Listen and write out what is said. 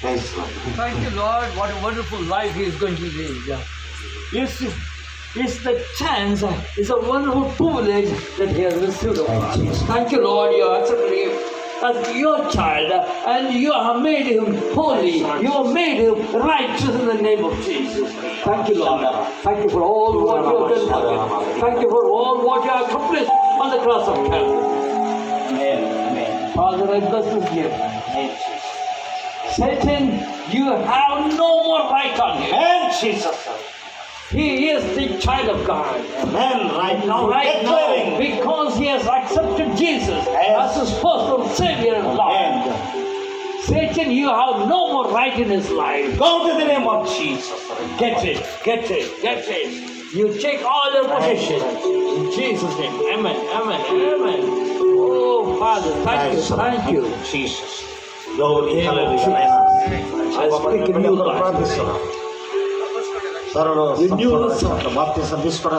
Praise Lord. Thank you, Lord. What a wonderful life he is going to live. It's, it's the chance, it's a wonderful privilege that he has received. of us. Thank you, Lord. You have accepted him as your child and you have made him holy. You have made him righteous in the name of Jesus. Thank you, Lord. Thank you for all what you have done. Thank you for all what you have accomplished on the cross of Calvary. Amen. Amen. Father, I bless this gift. Amen, Jesus. Satan, you have no more right on him. Amen, Jesus. He is the child of God. Amen. Right now, Right now, because he has accepted Jesus Yes. as his personal Savior and Lord. Amen. Satan, you have no more right in his life. Go to the name of Jesus. Get it, get it, get it. You take all your possessions. In Jesus' name. Amen, amen, amen. Oh, Father, thank you, thank you. Jesus. I speak in new tongues. Sarolo, in.